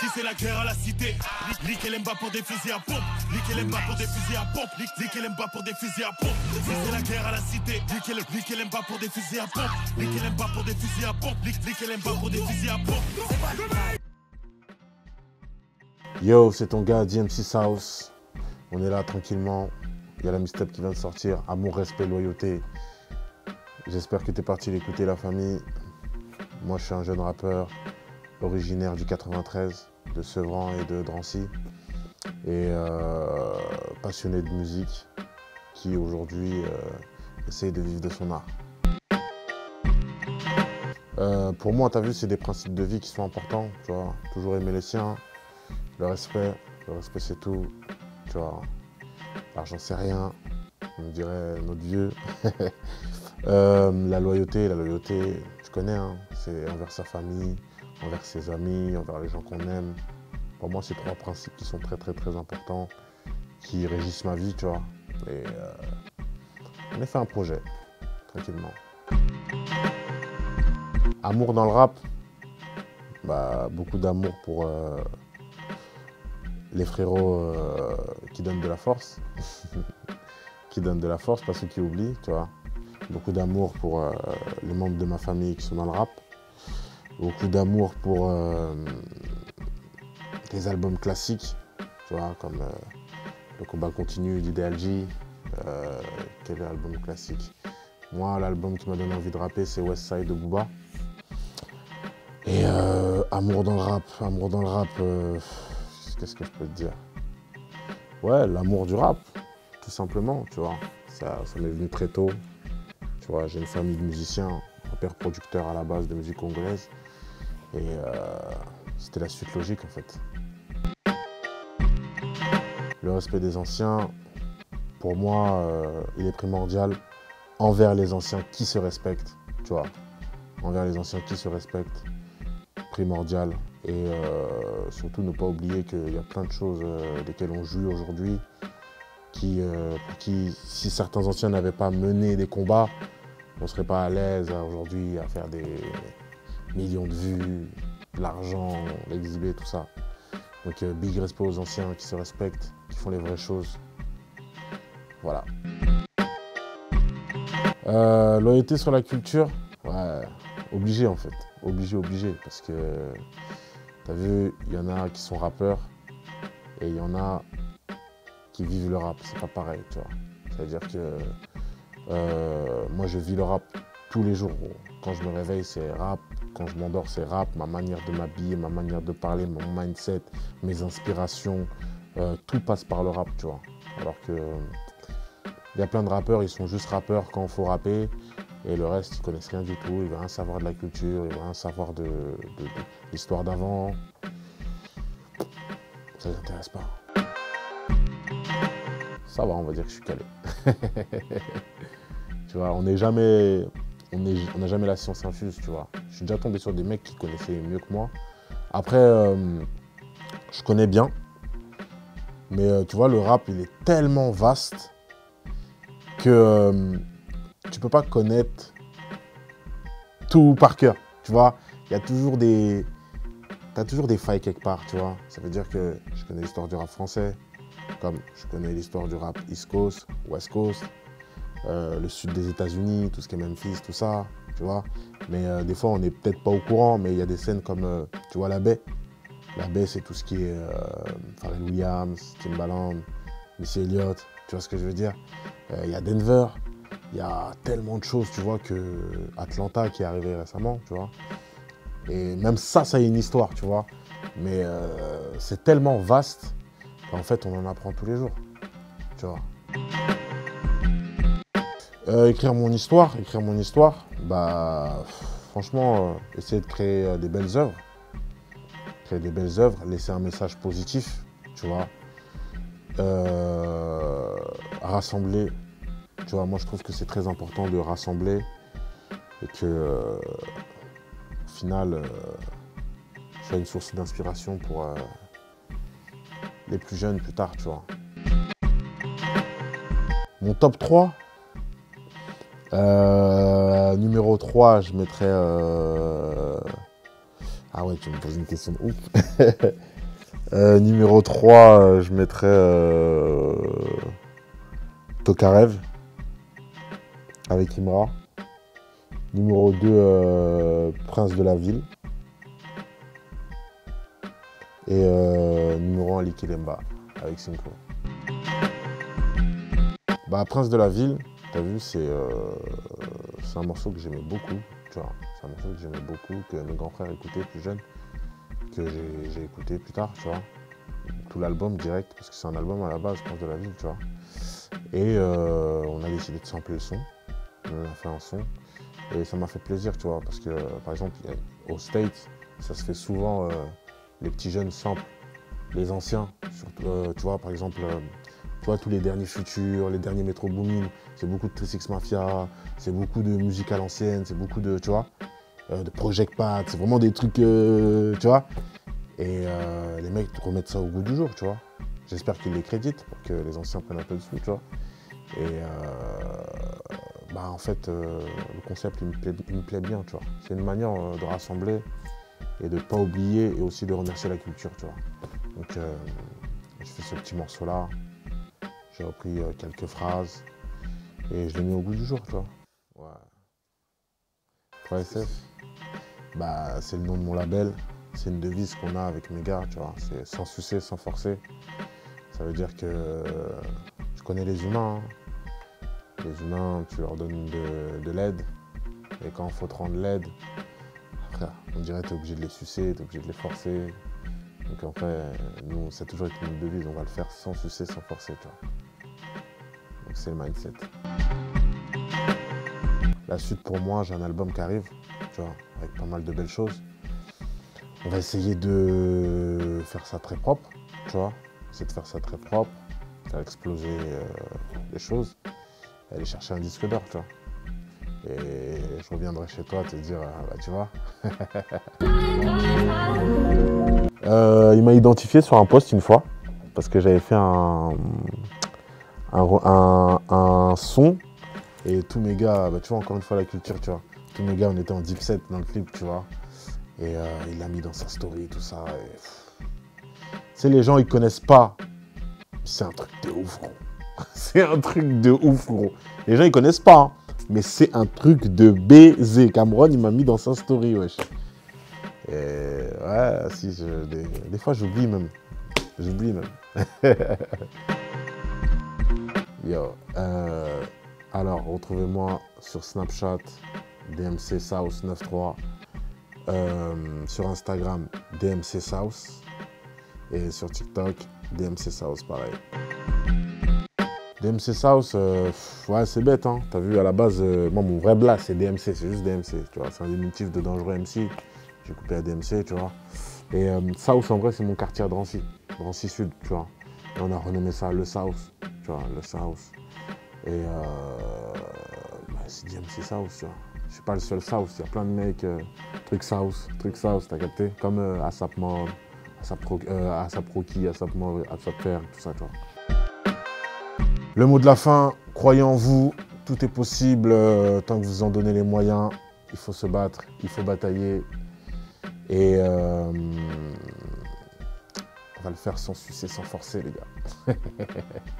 Si c'est la guerre à la cité, Lick et Lemba pour des fusils à pompe. Lick Lemba pour des fusils à pompe. Lick Lemba pour des fusils à pompe. Si c'est la guerre à la cité, Lick et Lemba pour des fusils à pompe. Lick Lemba pour des fusils à pompe. Lick Lemba pour des fusils à pompe. Yo, c'est ton gars DMC South. On est là tranquillement. Il y a la mixtape qui vient de sortir. Amour, respect, loyauté. J'espère que tu es parti l'écouter, la famille. Moi, je suis un jeune rappeur originaire du 93, de Sevran et de Drancy. Et euh, passionné de musique qui aujourd'hui euh, essaye de vivre de son art. Euh, pour moi, tu as vu, c'est des principes de vie qui sont importants. Tu vois, toujours aimer les siens, le respect, le respect c'est tout. Tu vois, l'argent c'est rien, on dirait notre vieux. la loyauté, la loyauté, tu connais, hein, c'est envers sa famille, envers ses amis, envers les gens qu'on aime. Pour moi, c'est trois principes qui sont très très très importants, qui régissent ma vie, tu vois. Et euh, on a fait un projet, tranquillement. Amour dans le rap, bah, beaucoup d'amour pour euh, les frérots euh, qui donnent de la force, qui donnent de la force, pas ceux qui oublient, tu vois. Beaucoup d'amour pour les membres de ma famille qui sont dans le rap. Beaucoup d'amour pour les albums classiques, tu vois, comme Le combat continu d'Ideal J, quel album classique? Moi, l'album qui m'a donné envie de rapper, c'est West Side de Booba. Et euh, amour dans le rap, amour dans le rap, euh, qu'est-ce que je peux te dire? Ouais, l'amour du rap, tout simplement, tu vois. Ça, ça m'est venu très tôt. Tu vois, j'ai une famille de musiciens, producteur à la base de musique congolaise. Et euh, c'était la suite logique en fait. Le respect des anciens, pour moi, il est primordial envers les anciens qui se respectent, tu vois. Envers les anciens qui se respectent, primordial. Et euh, surtout ne pas oublier qu'il y a plein de choses euh, desquelles on joue aujourd'hui, qui, euh, qui, si certains anciens n'avaient pas mené des combats, on ne serait pas à l'aise aujourd'hui à faire des millions de vues, l'argent, l'exhiber, tout ça. Donc big respect aux anciens qui se respectent, qui font les vraies choses. Voilà. loyauté sur la culture, ouais, obligé en fait obligé, obligé. Parce que, tu as vu, il y en a qui sont rappeurs et il y en a qui vivent le rap. C'est pas pareil, tu vois. C'est-à-dire que euh, moi, je vis le rap tous les jours. Quand je me réveille, c'est rap. Quand je m'endors, c'est rap. Ma manière de m'habiller, ma manière de parler, mon mindset, mes inspirations, euh, tout passe par le rap, tu vois. Alors que il y a plein de rappeurs, ils sont juste rappeurs quand il faut rapper. Et le reste, ils connaissent rien du tout, ils veulent rien savoir de la culture, ils veulent rien savoir de, l'histoire d'avant. Ça les intéresse pas. Ça va, on va dire que je suis calé. tu vois, on n'est jamais. On n'a jamais la science infuse, tu vois. Je suis déjà tombé sur des mecs qui connaissaient mieux que moi. Après, euh, je connais bien. Mais euh, tu vois, le rap, il est tellement vaste que euh, tu peux pas connaître tout par cœur, tu vois. Il y a toujours des... Tu as toujours des failles quelque part, tu vois. Ça veut dire que je connais l'histoire du rap français, comme je connais l'histoire du rap East Coast, West Coast, le sud des États-Unis, tout ce qui est Memphis, tout ça, tu vois. Mais euh, des fois, on n'est peut-être pas au courant, mais il y a des scènes comme, euh, tu vois, la baie. La baie, c'est tout ce qui est Pharrell Williams, Timbaland, Missy Elliott, tu vois ce que je veux dire. Il y a Denver, il y a tellement de choses, tu vois, que Atlanta qui est arrivé récemment, tu vois. Et même ça, ça a une histoire, tu vois. Mais euh, c'est tellement vaste qu'en fait, on en apprend tous les jours, tu vois. Euh, écrire mon histoire, écrire mon histoire, bah franchement, euh, essayer de créer des belles œuvres, créer des belles œuvres, laisser un message positif, tu vois, rassembler. Tu vois, moi je trouve que c'est très important de rassembler et que euh, au final, euh, soit une source d'inspiration pour euh, les plus jeunes plus tard, tu vois. Mon top 3, numéro 3, je mettrais... Ah ouais, tu me poses une question de ouf. Euh, numéro 3, euh, je mettrais euh, Tokarev avec Imra. Numéro 2, Prince de la Ville. Et numéro 1, Likilemba avec Cinco. Bah, Prince de la Ville, t'as vu, c'est un morceau que j'aimais beaucoup. C'est un morceau que j'aimais beaucoup, que mes grands frères écoutaient plus jeunes que j'ai écouté plus tard, tu vois. Tout l'album direct, parce que c'est un album à la base, je pense, de la ville, tu vois. Et euh, on a décidé de sampler le son. On a fait un son. Et ça m'a fait plaisir, tu vois, parce que, par exemple, au States, ça se fait souvent, euh, les petits jeunes samplent les anciens. Euh, tu vois, par exemple, tu vois, tous les derniers futurs, les derniers Metro Boomin, c'est beaucoup de Trisix Mafia, c'est beaucoup de musique à l'ancienne, c'est beaucoup de, tu vois. Euh, de Project Pat, c'est vraiment des trucs, euh, tu vois. Et euh, les mecs remettent ça au goût du jour, tu vois. J'espère qu'ils les créditent pour que les anciens prennent un peu dessus, tu vois. Et bah en fait, le concept il me, plaît, bien, tu vois. C'est une manière de rassembler et de ne pas oublier et aussi de remercier la culture, tu vois. Donc je fais ce petit morceau là, j'ai repris quelques phrases et je l'ai mis au goût du jour, tu vois. Ouais. 3SF bah, c'est le nom de mon label. C'est une devise qu'on a avec mes gars, tu vois. C'est sans sucer, sans forcer. Ça veut dire que je connais les humains. Hein. Les humains, tu leur donnes de, l'aide. Et quand il faut te rendre l'aide, on dirait que tu es obligé de les sucer, tu es obligé de les forcer. Donc en fait, nous, c'est toujours une devise, on va le faire sans sucer, sans forcer, tu vois. C'est le mindset. La suite pour moi, j'ai un album qui arrive, tu vois avec pas mal de belles choses. On va essayer de faire ça très propre, tu vois. Essayer de faire ça très propre, faire exploser euh, les choses, aller chercher un disque d'or, tu vois. Et je reviendrai chez toi te dire, ah, bah tu vois. Euh, il m'a identifié sur un post une fois, parce que j'avais fait un, un, son, et tous mes gars, bah, tu vois, encore une fois la culture, tu vois tous mes gars, on était en deep set dans le clip, tu vois. Et euh, il l'a mis dans sa story, tout ça. Tu sais, les gens, ils connaissent pas. C'est un truc de ouf, gros. c'est un truc de ouf, gros. Les gens, ils connaissent pas. Hein. Mais c'est un truc de baiser. Cameron, il m'a mis dans sa story, wesh. Et ouais, si, des, fois, j'oublie même. J'oublie même. Euh, alors, retrouvez-moi sur Snapchat, DMC South 93. Euh, sur Instagram, DMC South. Et sur TikTok, DMC South, pareil. DMC South, euh, ouais, c'est bête, hein. T'as vu, à la base, euh, moi, mon vrai blast, c'est DMC, c'est juste DMC, tu vois. C'est un diminutif de Dangereux MC. J'ai coupé à DMC, tu vois. Et South, en vrai, c'est mon quartier à Drancy, Drancy Sud, tu vois. Et on a renommé ça le South, tu vois, le South. Et bah, c'est DMC South, tu vois. Je suis pas le seul South, il y a plein de mecs, euh, truc South, truc South, t'as capté? Comme euh, Asap Mob, Asap, euh, Asap Rocky, Asap Fer, tout ça, tu vois. Le mot de la fin, croyez en vous, tout est possible euh, tant que vous en donnez les moyens. Il faut se battre, il faut batailler. Et on va le faire sans sucer, sans forcer, les gars.